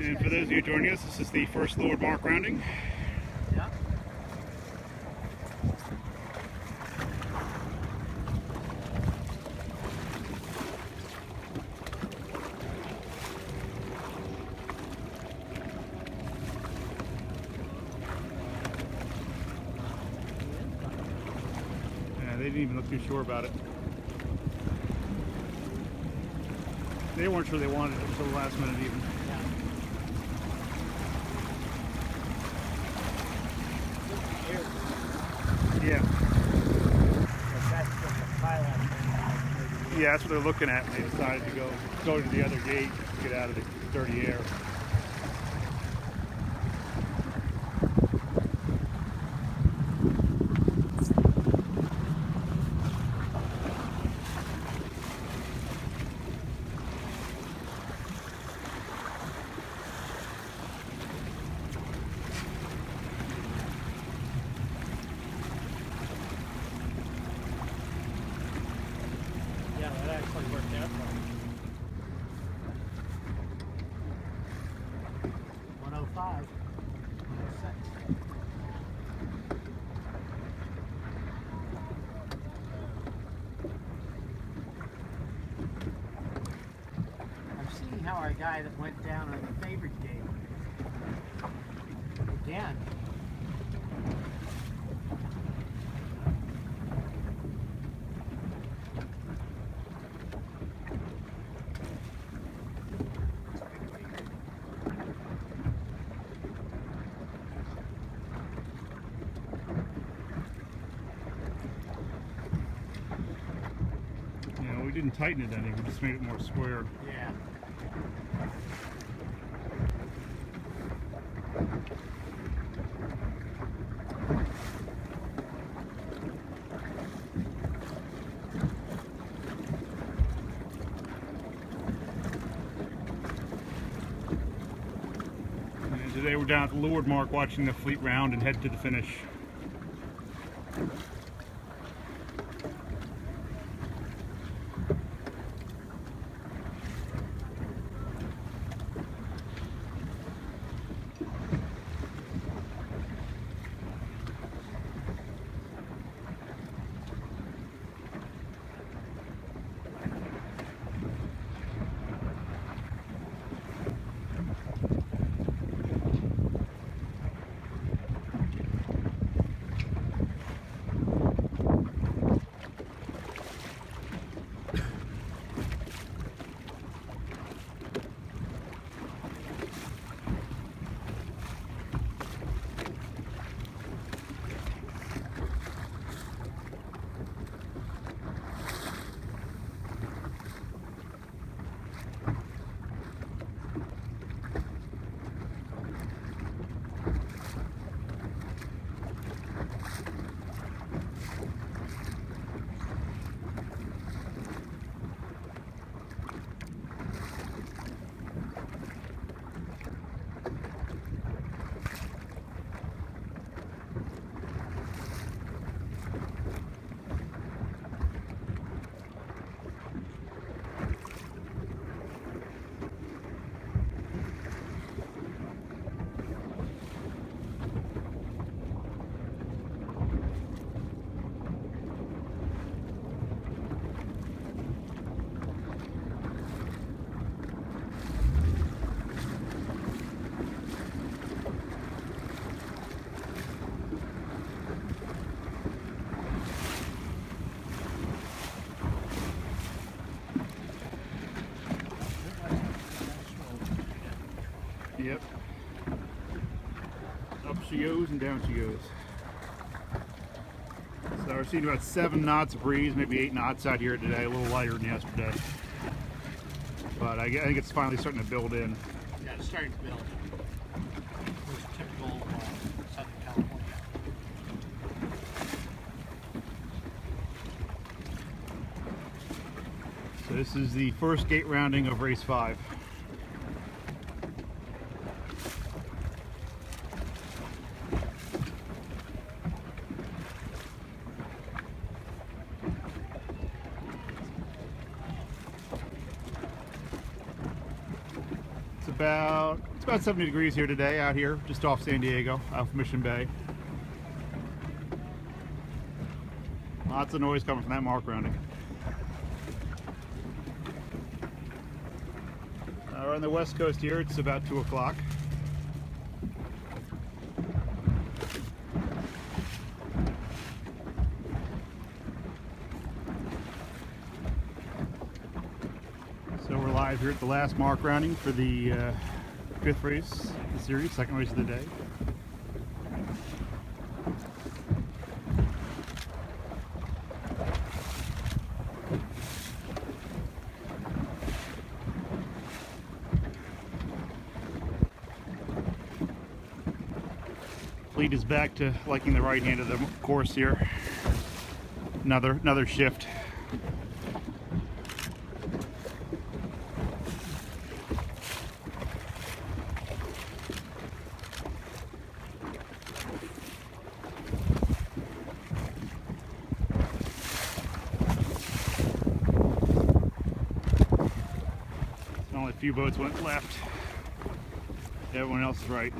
for those of you joining us, this is the first leeward mark rounding. Yeah. Yeah, they didn't even look too sure about it. They weren't sure they wanted it until the last minute even. Yeah. Yeah. That's what the pilot Yeah, that's what they're looking at. They decided to go go to the other gate get out of the dirty air. Yeah, that actually worked out for me. 105. 106. I'm seeing how our guy that went down on the favorite game again. Know, we didn't tighten it any, we just made it more square. Yeah. Today we're down at the leeward mark watching the fleet round and head to the finish. Down she goes. So we're seeing about seven knots of breeze, maybe eight knots out here today, a little lighter than yesterday. But I I think it's finally starting to build in. Yeah, it's starting to build. Is typical uh, Southern California. So this is the first gate rounding of race five. About it's about 70 degrees here today out here, just off San Diego, off Mission Bay. Lots of noise coming from that mark rounding. Uh, we're on the west coast here, it's about 2 o'clock. Here at the last mark rounding for the uh, fifth race of the series, second race of the day. Fleet is back to liking the right hand of the course here. Another another shift. Only a few boats went left. Everyone else is right.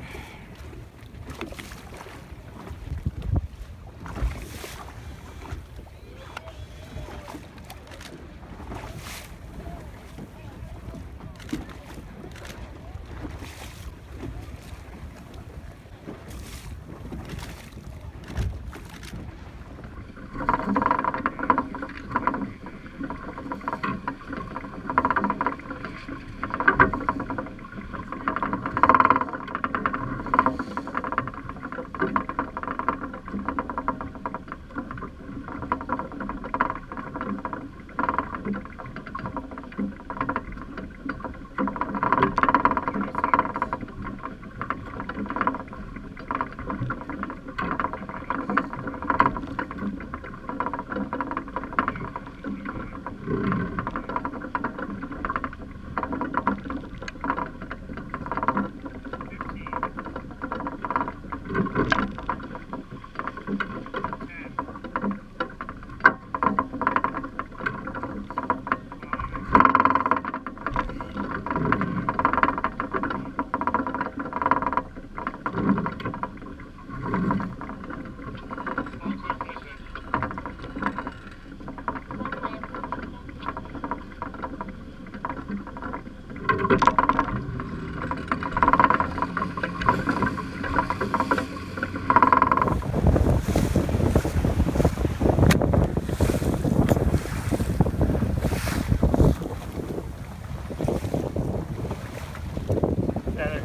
Yeah, they're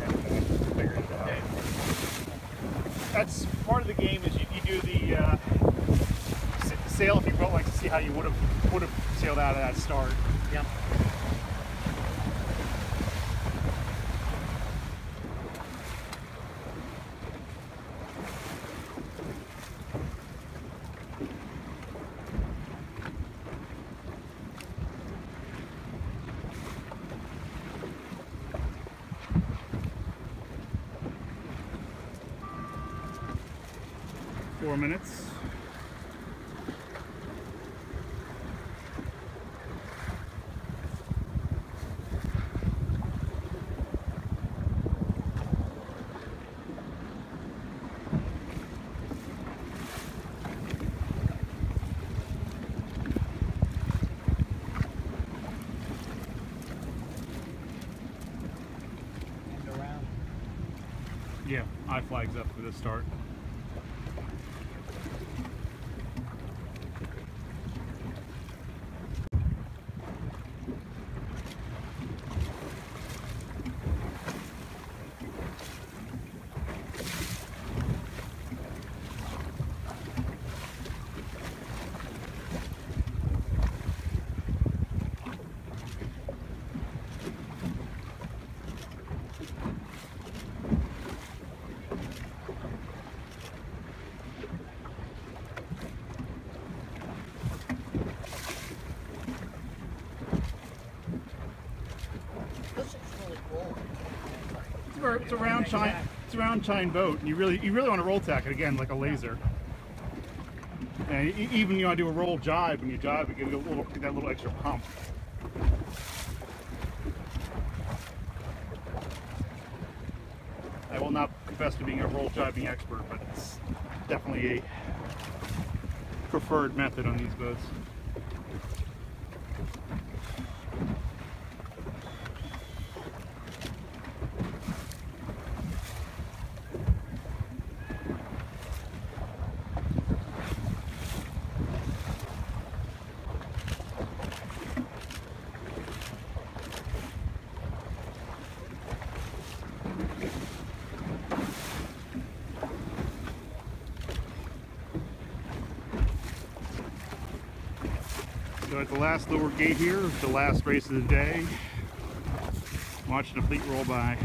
figuring it out. That's part of the game is you, you do the uh, sail if you boat like to see how you would have would have sailed out of that start. Yep. Four minutes. Yeah, I flags up for this start. It's a, round chine. It's a round chine boat, and you really you really want to roll tack it again like a laser. And even you want to do a roll jibe when you jibe, it gives you a little that little extra pump. I will not confess to being a roll jibing expert, but it's definitely a preferred method on these boats. At the last lower gate here, the last race of the day, watching the fleet roll by.